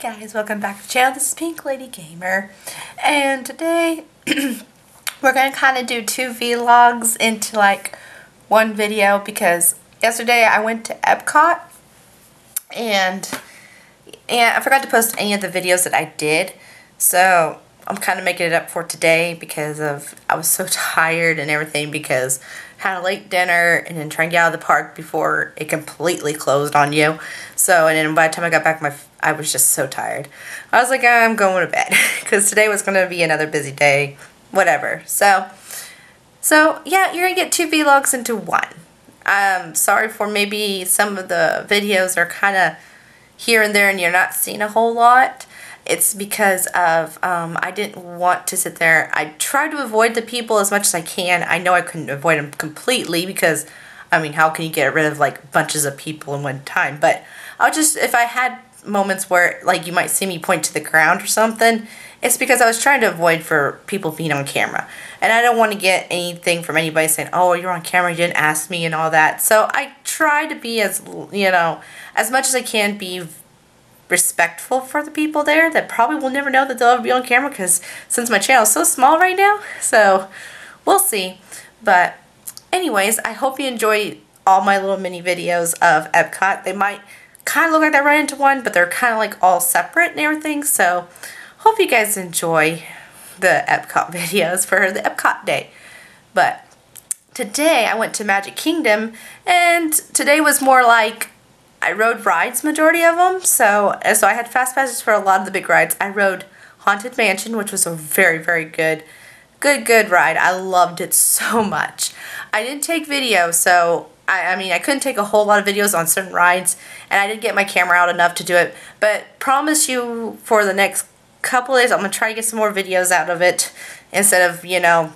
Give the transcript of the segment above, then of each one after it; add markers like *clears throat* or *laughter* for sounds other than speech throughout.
Guys, welcome back to the channel. This is Pink Lady Gamer. And today *clears throat* we're going to kind of do two vlogs into like one video because yesterday I went to Epcot and, and I forgot to post any of the videos that I did. So I'm kind of making it up for today because of I was so *laughs* tired and everything because I had a late dinner and then trying to get out of the park before it completely closed on you. So, and then by the time I got back, my I was just so tired. I was like, I'm going to bed *laughs* because today was going to be another busy day, whatever. So, so yeah, you're going to get two vlogs into one. I'm sorry for maybe some of the videos are kind of here and there and you're not seeing a whole lot it's because of um, I didn't want to sit there. I tried to avoid the people as much as I can. I know I couldn't avoid them completely because, I mean, how can you get rid of like bunches of people in one time? But I'll just, if I had moments where like you might see me point to the ground or something, it's because I was trying to avoid for people being on camera. And I don't want to get anything from anybody saying, oh, you're on camera, you didn't ask me and all that. So I try to be as, you know, as much as I can be respectful for the people there that probably will never know that they'll ever be on camera because since my channel is so small right now, *laughs* so we'll see. But anyways, I hope you enjoy all my little mini videos of Epcot. They might kind of look like they run into one, but they're kind of like all separate and everything. So hope you guys enjoy the Epcot *laughs* videos for the Epcot day. But today I went to Magic Kingdom and today was more like I rode rides, majority of them. So, uh, so I had fast passes for a lot of the big rides. I rode Haunted Mansion, which was a very, very good, good, good ride. I loved it *laughs* so much. I didn't take video, so I, I mean, I couldn't take a whole lot of videos on certain rides, and I didn't get my camera out enough to do it. But promise you for the next couple days, I'm going to try to get some more videos out of it instead of, you know,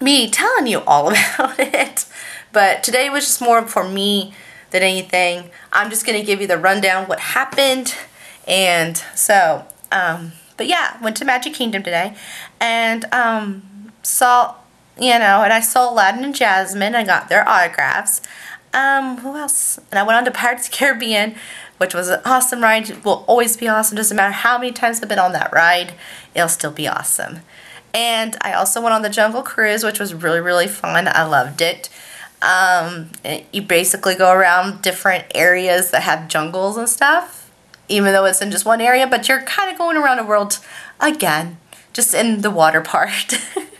me telling you all *laughs* about it. But today was just more for me than anything. I'm just going to give you the rundown what happened. And so, um, but yeah, went to Magic Kingdom today and um, saw, you know, and I saw Aladdin and Jasmine. I got their autographs. Um, who else? And I went on to Pirates of the Caribbean, which was an awesome ride. It will always be awesome. Doesn't matter how many times I've been on that ride, it'll still be awesome. And I also went on the Jungle Cruise, which was really, really fun. I loved it. Um, you basically go around different areas that have jungles and stuff, even though it's in just one area, but you're kind of going around the world again, just in the water part. *laughs*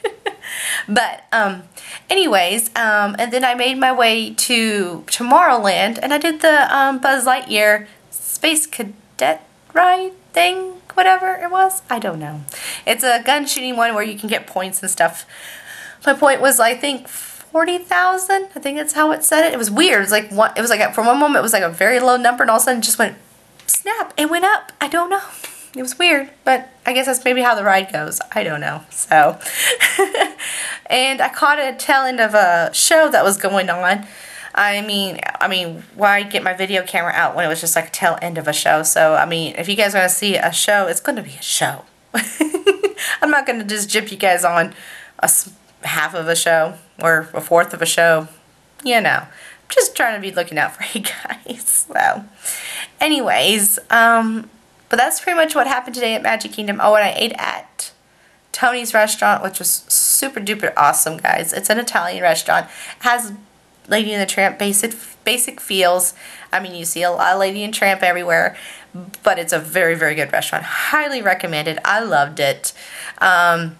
but, um, anyways, um, and then I made my way to Tomorrowland, and I did the um, Buzz Lightyear Space Cadet ride thing, whatever it was. I don't know. It's a gun shooting one where you can get points and stuff. My point was, I think, 40,000. I think that's how it said it. It was weird. It was like one, it was like for one moment it was like a very low number and all of a sudden it just went snap. It went up. I don't know. It was weird, but I guess that's maybe how the ride goes. I don't know. So, *laughs* and I caught a tail end of a show that was going on. I mean, I mean, why get my video camera out when it was just like a tail end of a show? So, I mean, if you guys want to see a show, it's going to be a show. *laughs* I'm not going to just jip you guys on a half of a show or a fourth of a show. You know, I'm just trying to be looking out for *laughs* you guys. So, anyways, um, but that's pretty much what happened today at Magic Kingdom. Oh, and I ate at Tony's restaurant, which was super duper awesome, guys. It's an Italian restaurant. It has Lady and the Tramp basic basic feels. I mean, you see a lot of Lady and Tramp everywhere, but it's a very, very good restaurant. Highly recommended. I loved it. Um,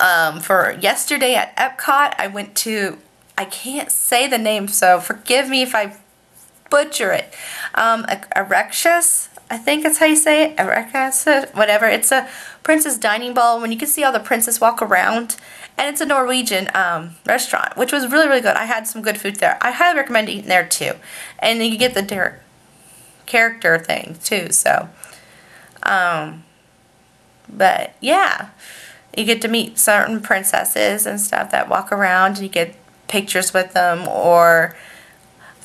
um, for yesterday at Epcot, I went to, I can't say the name, so forgive me if I butcher it. Um, Erectus, I think that's how you say it, Erectus, whatever. It's a princess dining ball when you can see all the princess walk around. And it's a Norwegian um, restaurant, which was really, really good. I had some good food there. I highly recommend eating there too. And you get the character thing too, so. Um, but yeah you get to meet certain princesses and stuff that walk around and you get pictures with them or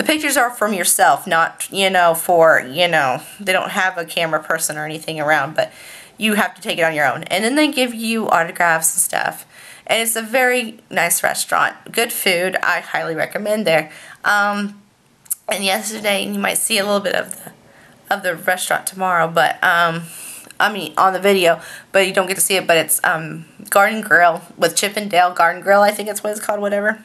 the pictures are from yourself not you know for you know they don't have a camera person or anything around but you have to take it on your own and then they give you autographs and stuff and it's a very nice restaurant good food I highly recommend there um, and yesterday you might see a little bit of the of the restaurant tomorrow, but um, I mean on the video, but you don't get to see it. But it's um, Garden Grill with Chip 'n Dale Garden Grill. I think it's what it's called, whatever.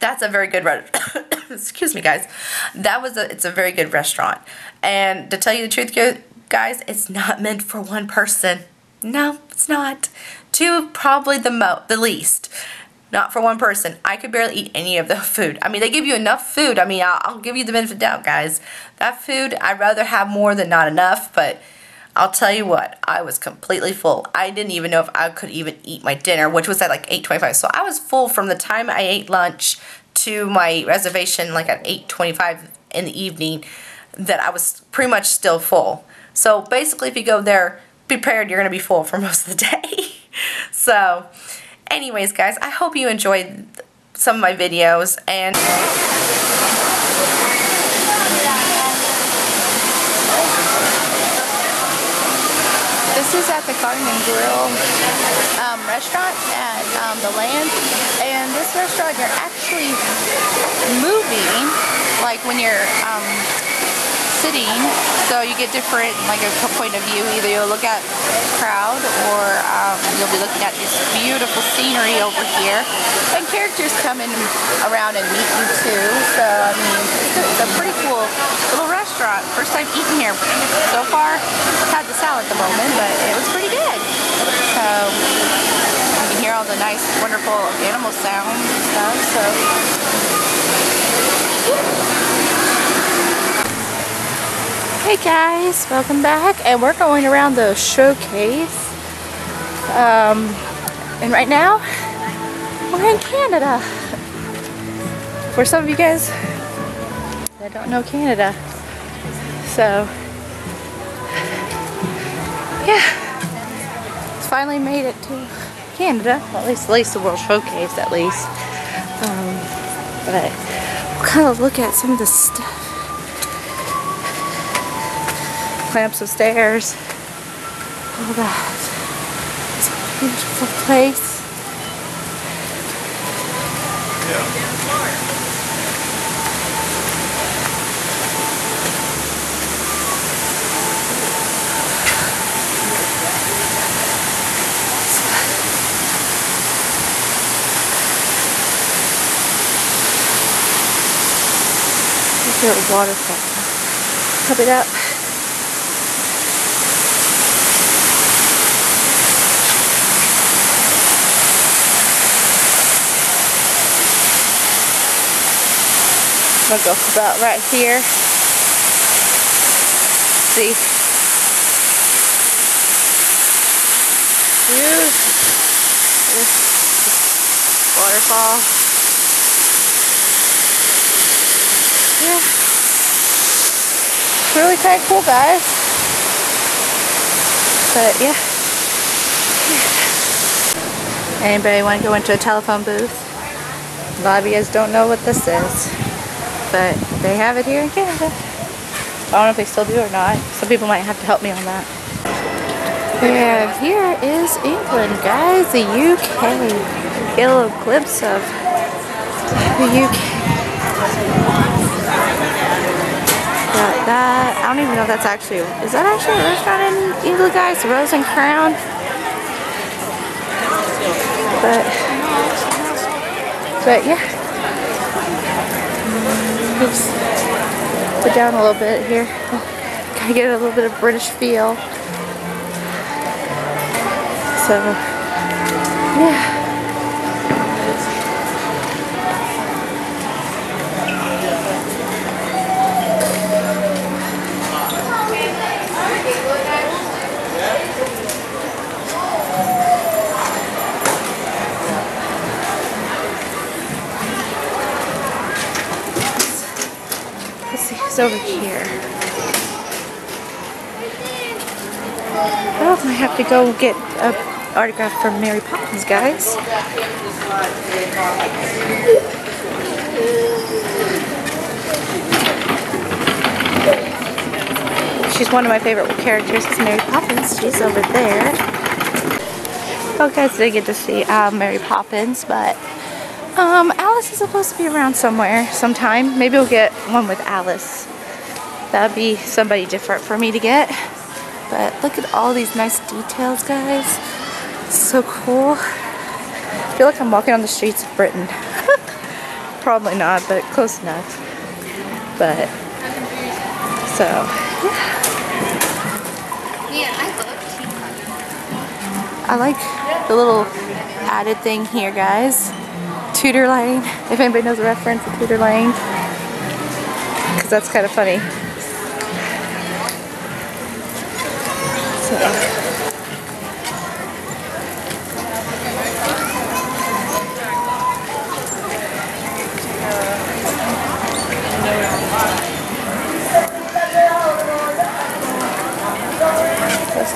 That's a very good. *coughs* Excuse me, guys. That was a. It's a very good restaurant. And to tell you the truth, guys, it's not meant for one person. No, it's not. Two, probably the mo the least. Not for one person. I could barely eat any of the food. I mean, they give you enough food. I mean, I'll, I'll give you the benefit of doubt, guys. That food, I'd rather have more than not enough, but I'll tell you what, I was completely full. I didn't even know if I could even eat my dinner, which was at like 8.25. So I was full from the time I ate lunch to my reservation like at 8.25 in the evening that I was pretty much still full. So basically if you go there be prepared, you're going to be full for *laughs* most of the day. so anyways, guys, I hope you enjoyed some of my videos. and. This is at the Garden Grill um, restaurant at um, the Land. And this restaurant, you're actually moving, like when you're um, sitting, so you get different, like a point of view. Either you'll look at crowd or um, you'll be looking at this beautiful scenery over here. And characters come in around and meet you too. So, I mean, it's a pretty cool restaurant. First time eating here so far. Had the salad at the moment, but it was pretty good. So, you can hear all the nice, wonderful animal sounds and stuff. So, Hey guys, welcome back and we're going around the showcase um, and right now we're in Canada for some of you guys that don't know Canada so yeah it's finally made it to Canada well, at least at least the World Showcase at least um, but we'll kind of look at some of the stuff climb up some stairs. All that. It's a beautiful place. Waterfall. Pop it up. I'll go about right here. See. Beautiful. waterfall. Yeah. Really kind of cool, guys. But yeah. *laughs* Anybody want to go into a telephone booth? A lot of you guys don't know what this is but they have it here in Canada. I don't know if they still do or not. Some people might have to help me on that. And here is England, guys, the UK. Get a little glimpse of the UK. That. I don't even know if that's actually, is that actually a restaurant in England, guys? Rose and Crown. But, but yeah. Oops. Put down a little bit here. Of get a little bit of British feel. So, yeah. Is over here. Well, I have to go get an autograph from Mary Poppins, guys. She's one of my favorite characters, is Mary Poppins. She's over there. Oh, guys did get to see uh, Mary Poppins, but um, Alice is supposed to be around somewhere sometime. Maybe we'll get one with Alice. That'd be somebody different for me to get. But look at all these nice details, guys. so cool. I feel like I'm walking on the streets of Britain. *laughs* Probably not, but close enough. But, so, yeah. I like I like the little added thing here, guys. Tudor Lane. If anybody knows the reference to Tudor Lane. Because that's kind of funny. Let's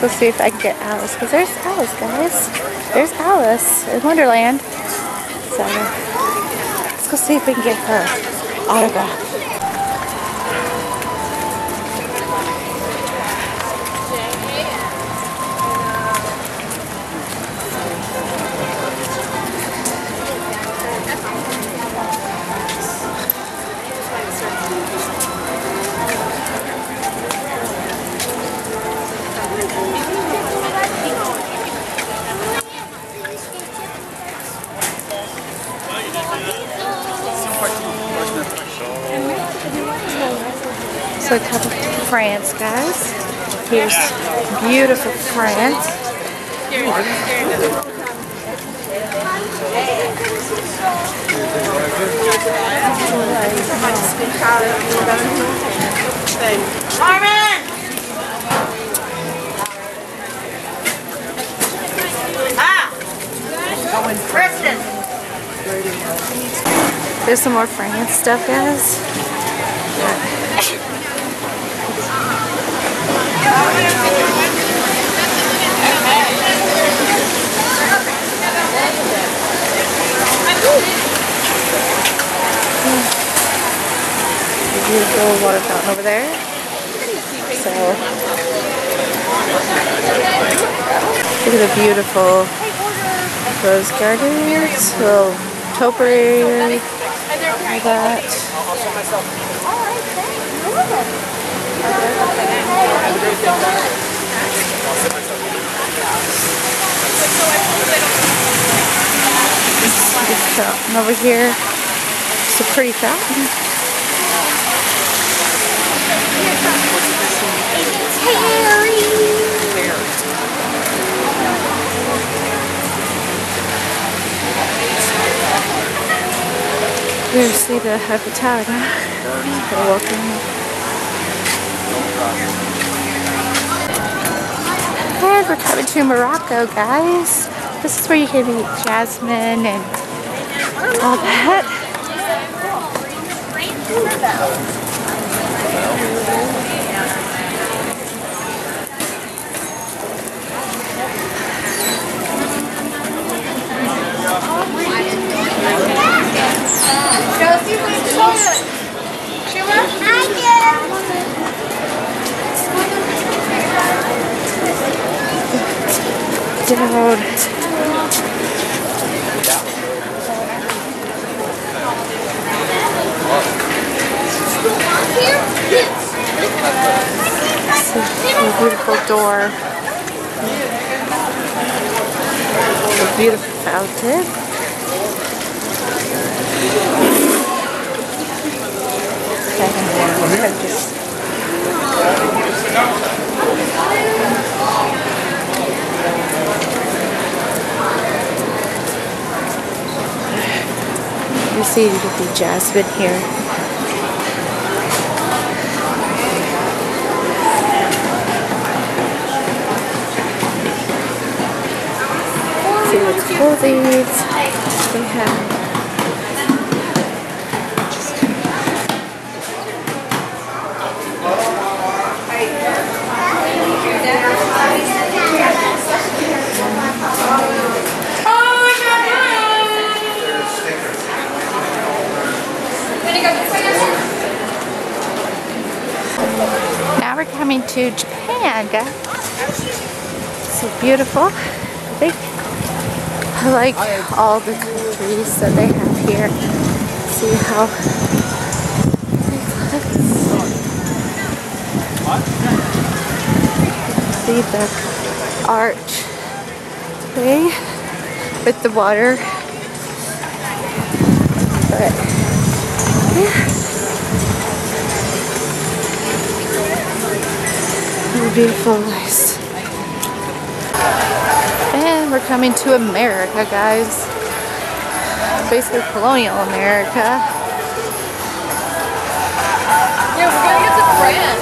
go see if I can get Alice. Because there's Alice, guys. There's Alice in Wonderland. So, let's go see if we can get her autograph. So come to France, guys. Here's beautiful France. Carmen! Ah! Kristen! There's some more France stuff, guys. beautiful water fountain over there. So, look at the beautiful rose gardens, little topiary, all that. Over here. It's a pretty fountain. Here, see the Tower now. They're walking. And we're coming to Morocco, guys. This is where you can meet Jasmine and all that. Dude. a beautiful door. A beautiful fountain. You see the jasmine here. See the clothing they have. Now we're coming to Japan, guys. So beautiful. I think I like all the countries that they have here. See how See the arch. Okay. With the water. But yeah. Beautiful place. And we're coming to America, guys. Basically colonial America. Yeah, we're gonna get the brand.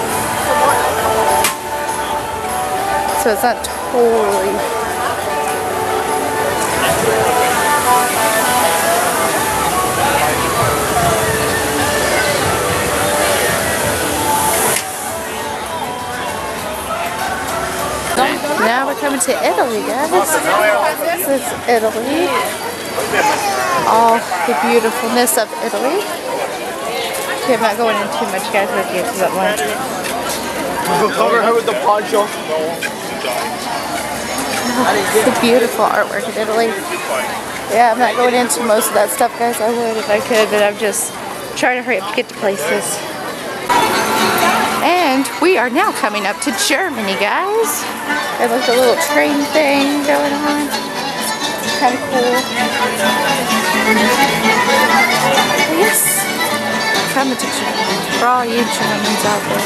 So it's not totally coming to Italy, guys. This is Italy. All the beautifulness of Italy. Okay, I'm not going into too much, guys, but get to that one. Cover her with the poncho. The beautiful artwork in Italy. Yeah, I'm not going into most of that stuff, guys. I would if I could, but I'm just trying to hurry up to get to places. We are now coming up to Germany, guys. There's like a little train thing going on. Kind of cool. Yes. Coming to Germany. For all you Germans out there.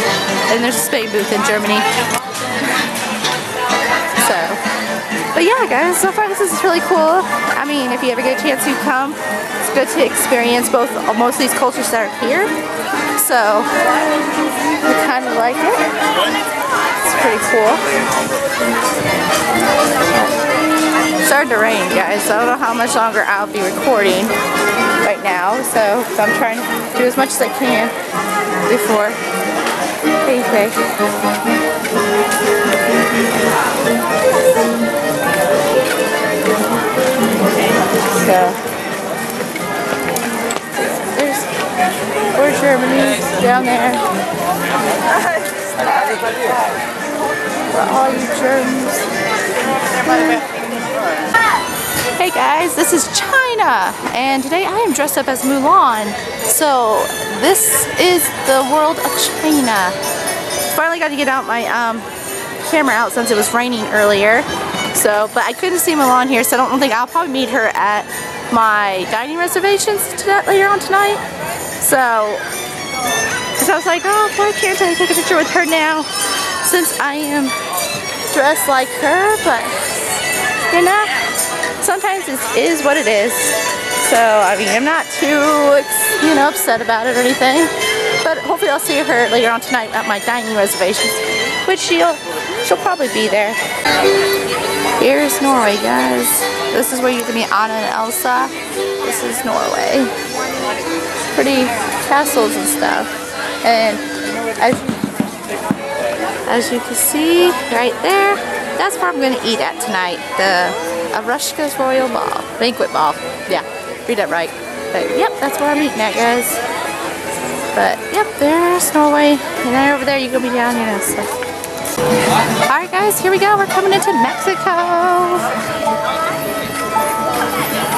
And there's a Spain booth in Germany. So, but yeah, guys, so far this is really cool. I mean, if you ever get a chance to come, it's good to experience both most of these cultures that are here. So, I kind of like it. It's pretty cool. It started to rain, guys, so I don't know how much longer I'll be recording right now. So, I'm trying to do as much as I can before anything. So, Germany down there. For all you Germans. Hey guys, this is China, and today I am dressed up as Mulan. So this is the world of China. Finally got to get out my um, camera out since it was raining earlier. So, but I couldn't see Mulan here, so I don't think I'll probably meet her at my dining reservations later on tonight. So, because I was like, oh, why can't I take a picture with her now since I am dressed like her? But, you know, sometimes it is what it is. So, I mean, I'm not too, you know, upset about it or anything. But hopefully I'll see her later on tonight at my dining reservations, which she'll, she'll probably be there. Here's Norway, guys. This is where you can meet Anna and Elsa. This is Norway. Pretty castles and stuff. And as, as you can see right there, that's where I'm going to eat at tonight. The Arushka's Royal Ball. Banquet Ball. Yeah, read that right. But yep, that's where I'm eating at, guys. But yep, there's Norway. And then over there you go be down, you know, so. Alright guys, here we go. We're coming into Mexico.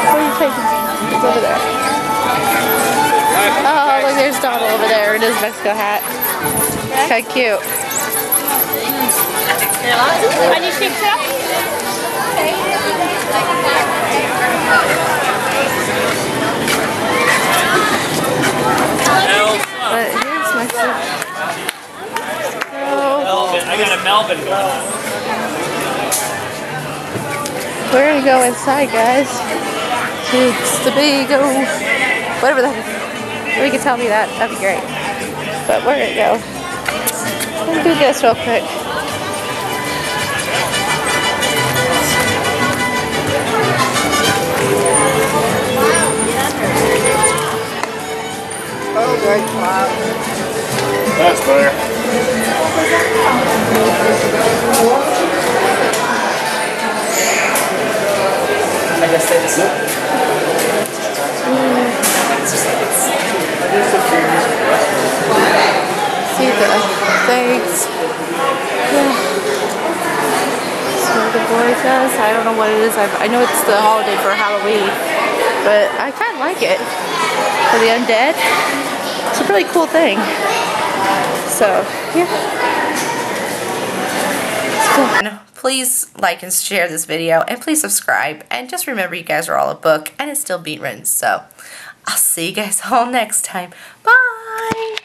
Where are you taking? It's over there. Oh, look, there's Donald over there in his Mexico hat. Kind of cute. Shake it up? But here's Mexico. Melvin. I got a Melvin. We're gonna go inside, guys. To Stabigo. Whatever that is. If you could tell me that, that'd be great. But we're gonna go. Let me do this real quick. That's better. I guess that's See mm. So the boy says, I don't know what it is. I, I know it's the holiday for Halloween, but I kind of like it. For the undead, it's a really cool thing. So, yeah. Please like and share this video, and please subscribe. And just remember, you guys are all a book, and it's still being written. So, I'll see you guys *laughs* all next time. Bye!